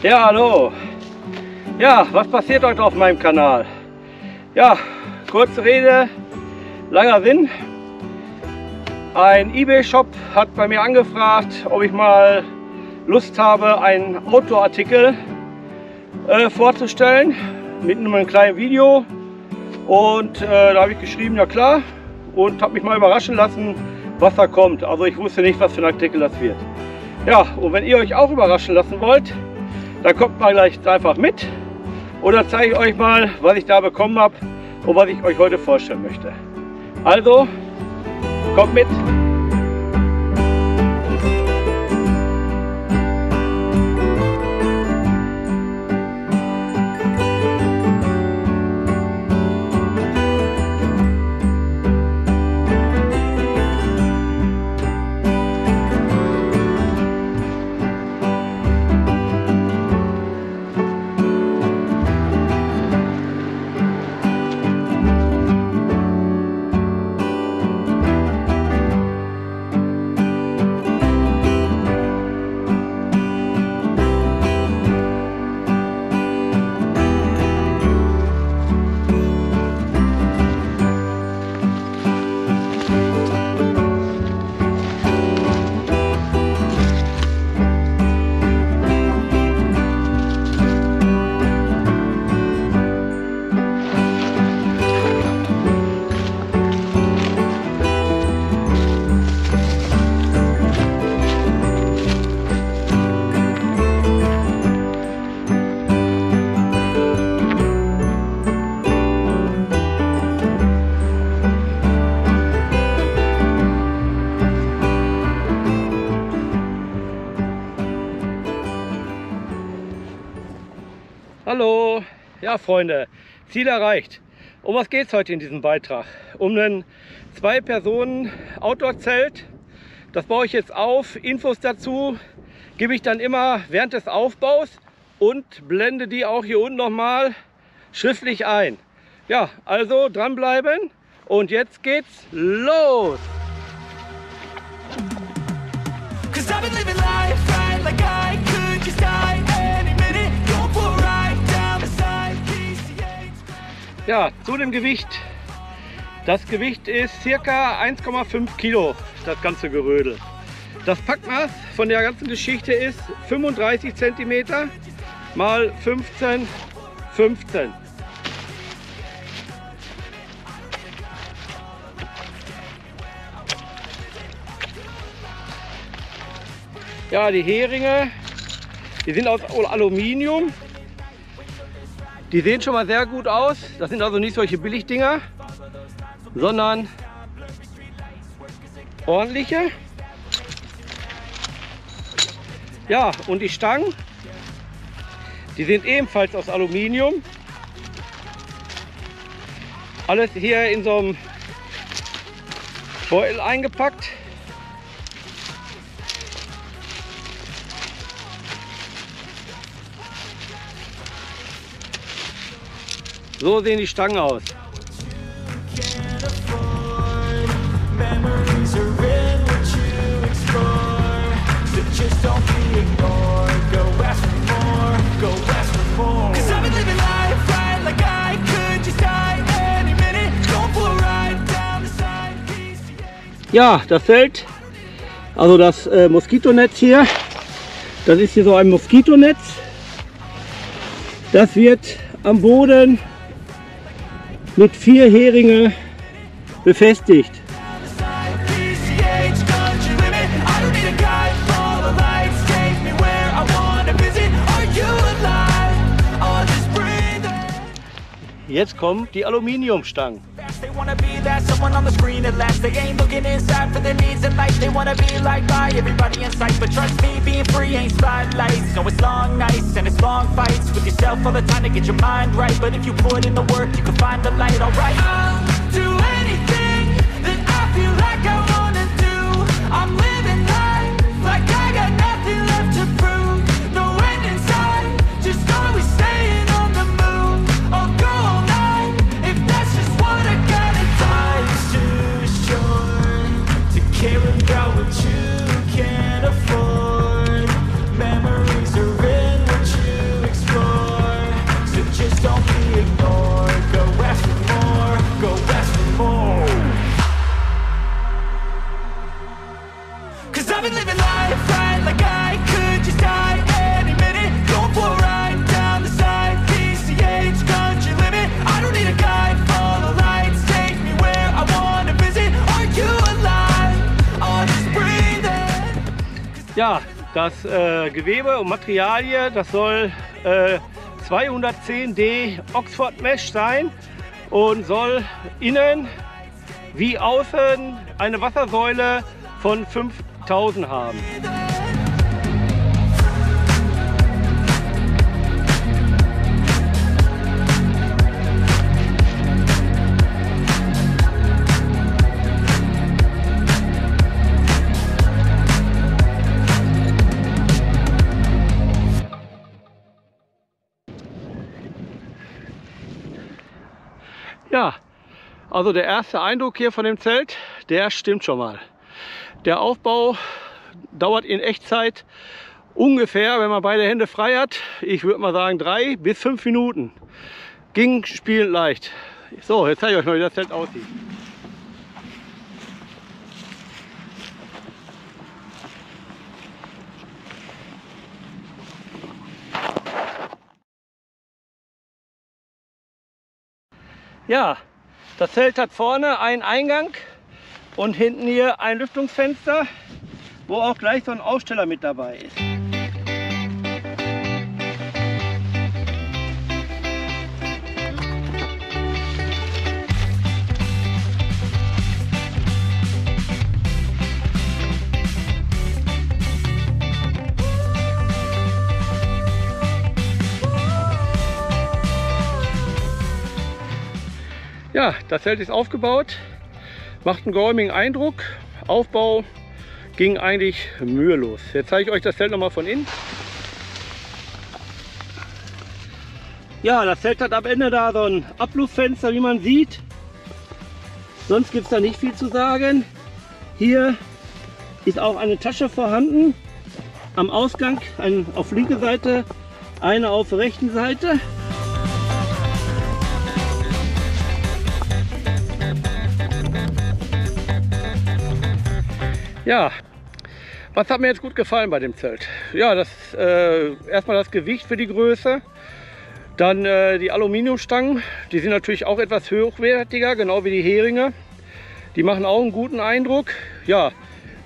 Ja, hallo. Ja, was passiert heute auf meinem Kanal? Ja, kurze Rede, langer Sinn. Ein eBay-Shop hat bei mir angefragt, ob ich mal Lust habe, einen Outdoor-Artikel äh, vorzustellen mit einem kleinen Video. Und äh, da habe ich geschrieben, ja klar, und habe mich mal überraschen lassen, was da kommt. Also ich wusste nicht, was für ein Artikel das wird. Ja, und wenn ihr euch auch überraschen lassen wollt, dann kommt mal gleich einfach mit. Oder zeige ich euch mal, was ich da bekommen habe und was ich euch heute vorstellen möchte. Also, kommt mit! Ja Freunde, Ziel erreicht. Um was geht es heute in diesem Beitrag? Um ein zwei Personen Outdoor-Zelt. Das baue ich jetzt auf. Infos dazu gebe ich dann immer während des Aufbaus und blende die auch hier unten nochmal schriftlich ein. Ja, also dranbleiben und jetzt geht's los! Ja, zu dem Gewicht. Das Gewicht ist circa 1,5 Kilo, das ganze Gerödel. Das Packmaß von der ganzen Geschichte ist 35 cm mal 15, 15. Ja, die Heringe, die sind aus Aluminium. Die sehen schon mal sehr gut aus. Das sind also nicht solche Billigdinger, sondern ordentliche. Ja, und die Stangen, die sind ebenfalls aus Aluminium. Alles hier in so einem Beutel eingepackt. So sehen die Stangen aus. Ja, das Feld, also das äh, Moskitonetz hier, das ist hier so ein Moskitonetz. Das wird am Boden mit vier Heringe befestigt. Jetzt kommen die Aluminiumstangen. They wanna be that. Someone on the screen at last. They ain't looking inside for their needs in life. They wanna be like by everybody in sight But trust me, being free ain't spotlights. No, it's long nights and it's long fights With yourself all the time to get your mind right. But if you put in the work, you can find the light, alright. I'll do anything that I feel like I das äh, Gewebe und Materialie, das soll äh, 210D Oxford Mesh sein und soll innen wie außen eine Wassersäule von 5000 haben. Ja, also der erste Eindruck hier von dem Zelt, der stimmt schon mal. Der Aufbau dauert in Echtzeit ungefähr, wenn man beide Hände frei hat, ich würde mal sagen drei bis fünf Minuten. Ging spielend leicht. So, jetzt zeige ich euch mal, wie das Zelt aussieht. Ja, das Zelt hat vorne einen Eingang und hinten hier ein Lüftungsfenster, wo auch gleich so ein Aussteller mit dabei ist. Ja, das Zelt ist aufgebaut, macht einen geräumigen Eindruck. Aufbau ging eigentlich mühelos. Jetzt zeige ich euch das Zelt noch mal von innen. Ja, das Zelt hat am Ende da so ein Abluftsfenster, wie man sieht. Sonst gibt es da nicht viel zu sagen. Hier ist auch eine Tasche vorhanden. Am Ausgang, ein auf linke Seite, eine auf rechten Seite. Ja, was hat mir jetzt gut gefallen bei dem Zelt? Ja, das äh, erstmal das Gewicht für die Größe. Dann äh, die Aluminiumstangen, die sind natürlich auch etwas hochwertiger, genau wie die Heringe. Die machen auch einen guten Eindruck. Ja,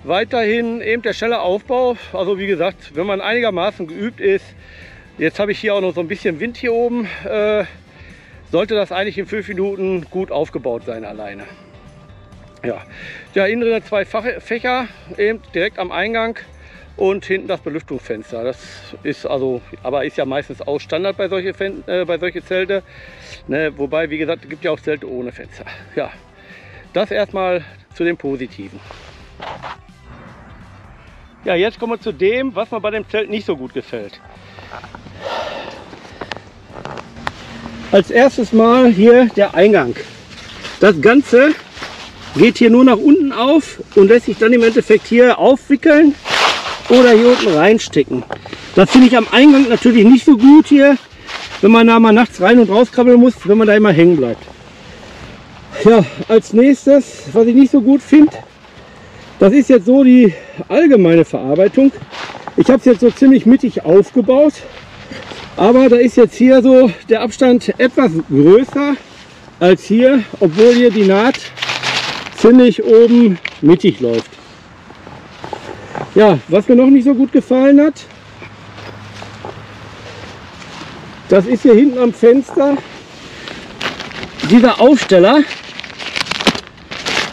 weiterhin eben der schnelle Aufbau. Also wie gesagt, wenn man einigermaßen geübt ist, jetzt habe ich hier auch noch so ein bisschen Wind hier oben, äh, sollte das eigentlich in fünf Minuten gut aufgebaut sein alleine. Ja, ja innen drin zwei Fächer, eben direkt am Eingang und hinten das Belüftungsfenster. Das ist also, aber ist ja meistens auch Standard bei solche, äh, bei solche Zelte. Ne, wobei, wie gesagt, es gibt ja auch Zelte ohne Fenster. Ja, das erstmal zu dem Positiven. Ja, jetzt kommen wir zu dem, was mir bei dem Zelt nicht so gut gefällt. Als erstes mal hier der Eingang. Das Ganze geht hier nur nach unten auf und lässt sich dann im Endeffekt hier aufwickeln oder hier unten reinstecken. Das finde ich am Eingang natürlich nicht so gut hier, wenn man da mal nachts rein und raus krabbeln muss, wenn man da immer hängen bleibt. Ja, als nächstes, was ich nicht so gut finde, das ist jetzt so die allgemeine Verarbeitung. Ich habe es jetzt so ziemlich mittig aufgebaut, aber da ist jetzt hier so der Abstand etwas größer als hier, obwohl hier die Naht ziemlich oben mittig läuft. Ja, was mir noch nicht so gut gefallen hat, das ist hier hinten am Fenster dieser Aufsteller.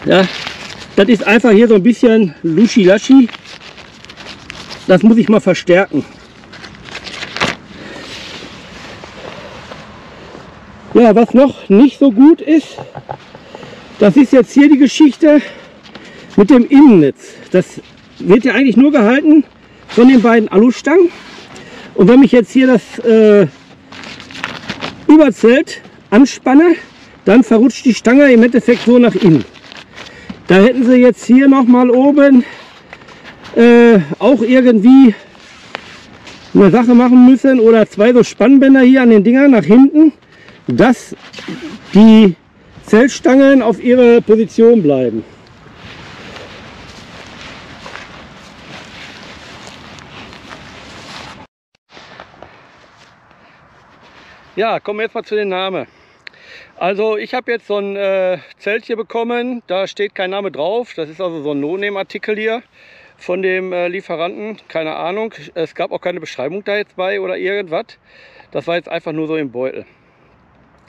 Ja, das ist einfach hier so ein bisschen luschi-laschi. Das muss ich mal verstärken. Ja, was noch nicht so gut ist, das ist jetzt hier die Geschichte mit dem Innennetz. Das wird ja eigentlich nur gehalten von den beiden Alustangen. Und wenn ich jetzt hier das äh, Überzelt anspanne, dann verrutscht die Stange im Endeffekt so nach innen. Da hätten sie jetzt hier noch mal oben äh, auch irgendwie eine Sache machen müssen oder zwei so Spannbänder hier an den Dingern nach hinten, dass die Zeltstangen auf ihre Position bleiben. Ja, kommen wir jetzt mal zu den Namen. Also ich habe jetzt so ein äh, Zelt hier bekommen, da steht kein Name drauf. Das ist also so ein No-Name-Artikel hier von dem äh, Lieferanten, keine Ahnung. Es gab auch keine Beschreibung da jetzt bei oder irgendwas. Das war jetzt einfach nur so im Beutel.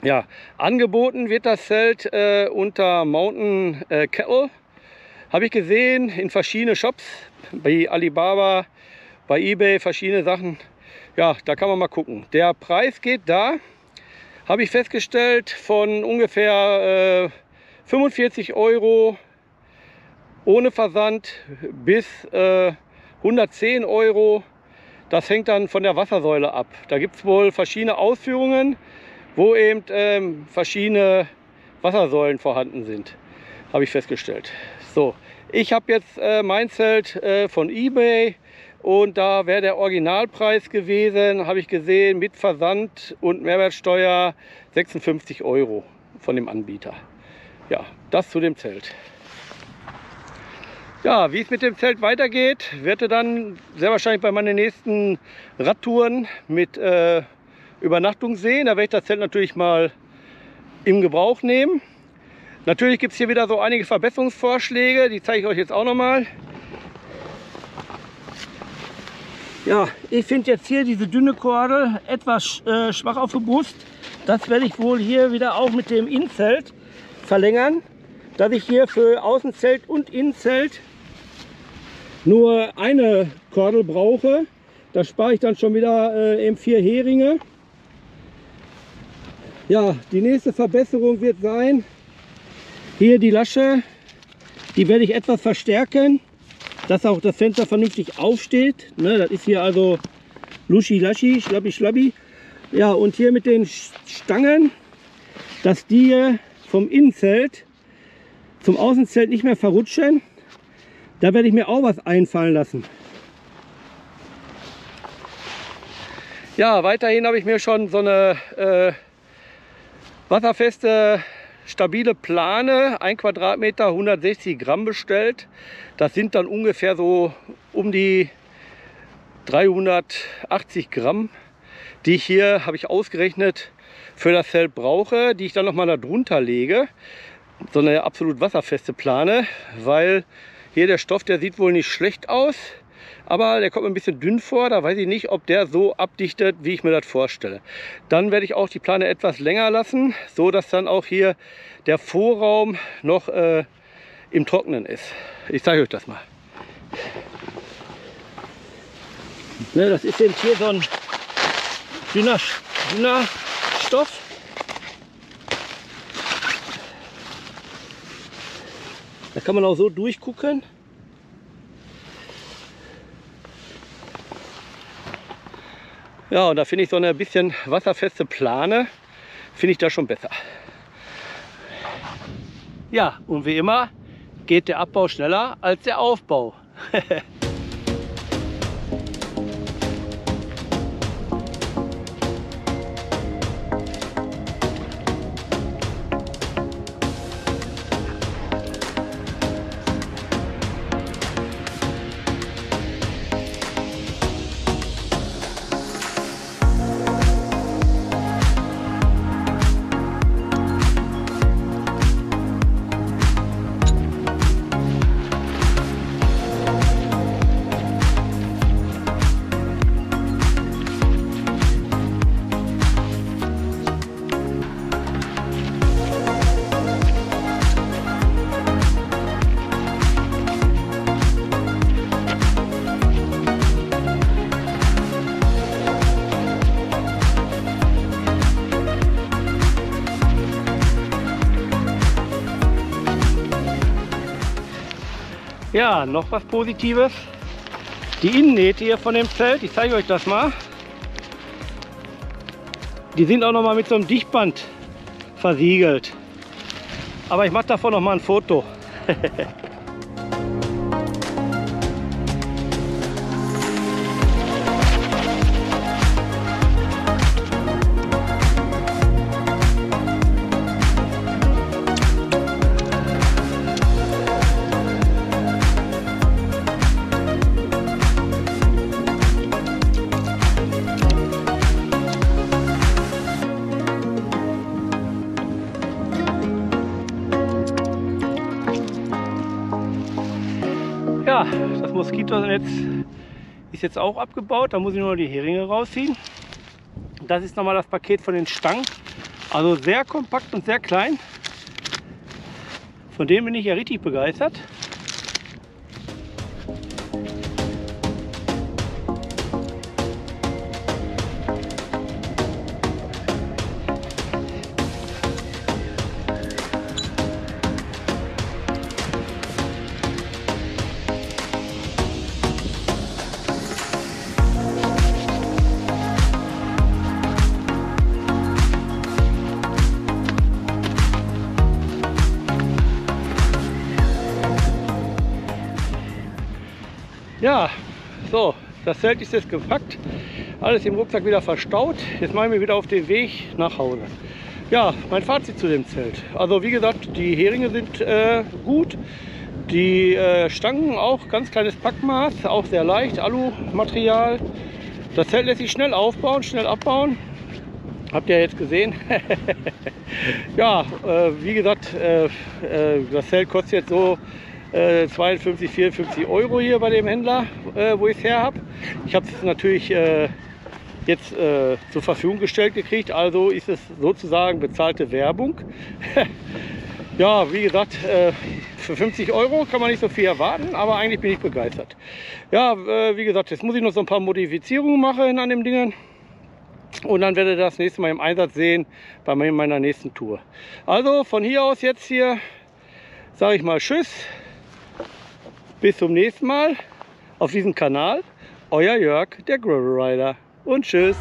Ja, angeboten wird das Zelt äh, unter Mountain äh, Kettle. Habe ich gesehen in verschiedenen Shops, bei Alibaba, bei Ebay, verschiedene Sachen. Ja, da kann man mal gucken. Der Preis geht da, habe ich festgestellt, von ungefähr äh, 45 Euro ohne Versand bis äh, 110 Euro. Das hängt dann von der Wassersäule ab. Da gibt es wohl verschiedene Ausführungen, wo eben ähm, verschiedene Wassersäulen vorhanden sind. Habe ich festgestellt. So, ich habe jetzt äh, mein Zelt äh, von eBay und da wäre der Originalpreis gewesen, habe ich gesehen, mit Versand und Mehrwertsteuer 56 Euro von dem Anbieter. Ja, das zu dem Zelt. Ja, wie es mit dem Zelt weitergeht, werde dann sehr wahrscheinlich bei meinen nächsten Radtouren mit äh, Übernachtung sehen. Da werde ich das Zelt natürlich mal im Gebrauch nehmen. Natürlich gibt es hier wieder so einige Verbesserungsvorschläge, die zeige ich euch jetzt auch noch mal. Ja, ich finde jetzt hier diese dünne Kordel etwas äh, schwach auf der Brust. Das werde ich wohl hier wieder auch mit dem Innenzelt verlängern, dass ich hier für Außenzelt und Innenzelt nur eine Kordel brauche. Da spare ich dann schon wieder äh, eben vier Heringe. Ja, die nächste Verbesserung wird sein, hier die Lasche, die werde ich etwas verstärken, dass auch das Fenster vernünftig aufsteht. Ne, das ist hier also Luschi Laschi, Schlappi Schlappi. Ja, und hier mit den Stangen, dass die vom Innenzelt zum Außenzelt nicht mehr verrutschen. Da werde ich mir auch was einfallen lassen. Ja, weiterhin habe ich mir schon so eine äh, wasserfeste, stabile Plane, 1 Quadratmeter, 160 Gramm bestellt. Das sind dann ungefähr so um die 380 Gramm, die ich hier, habe ich ausgerechnet, für das Zelt brauche, die ich dann nochmal darunter lege. So eine absolut wasserfeste Plane, weil hier der Stoff, der sieht wohl nicht schlecht aus, aber der kommt mir ein bisschen dünn vor. Da weiß ich nicht, ob der so abdichtet, wie ich mir das vorstelle. Dann werde ich auch die Plane etwas länger lassen, so dass dann auch hier der Vorraum noch äh, im Trocknen ist. Ich zeige euch das mal. Ne, das ist jetzt hier so ein dünner, dünner Stoff. Da kann man auch so durchgucken. Ja, und da finde ich so eine bisschen wasserfeste Plane, finde ich da schon besser. Ja, und wie immer geht der Abbau schneller als der Aufbau. Ja, noch was Positives. Die Innennähte hier von dem Zelt, ich zeige euch das mal. Die sind auch noch mal mit so einem Dichtband versiegelt. Aber ich mache davon noch mal ein Foto. Moskitonetz ist jetzt auch abgebaut. Da muss ich nur die Heringe rausziehen. Das ist nochmal das Paket von den Stangen. Also sehr kompakt und sehr klein. Von dem bin ich ja richtig begeistert. Ja, so, das Zelt ist jetzt gepackt, alles im Rucksack wieder verstaut. Jetzt machen wir wieder auf den Weg nach Hause. Ja, mein Fazit zu dem Zelt. Also wie gesagt, die Heringe sind äh, gut. Die äh, Stangen auch ganz kleines Packmaß, auch sehr leicht, Alu-Material. Das Zelt lässt sich schnell aufbauen, schnell abbauen. Habt ihr jetzt gesehen. ja, äh, wie gesagt, äh, äh, das Zelt kostet jetzt so 52, äh, 54 Euro hier bei dem Händler, äh, wo ich es her habe. Ich habe es natürlich äh, jetzt äh, zur Verfügung gestellt gekriegt, also ist es sozusagen bezahlte Werbung. ja, wie gesagt, äh, für 50 Euro kann man nicht so viel erwarten, aber eigentlich bin ich begeistert. Ja, wie gesagt, jetzt muss ich noch so ein paar Modifizierungen machen an dem Dingen. Und dann werde ich das nächste Mal im Einsatz sehen bei meiner nächsten Tour. Also von hier aus jetzt hier sage ich mal Tschüss. Bis zum nächsten Mal auf diesem Kanal. Euer Jörg, der Gravel Rider. Und tschüss.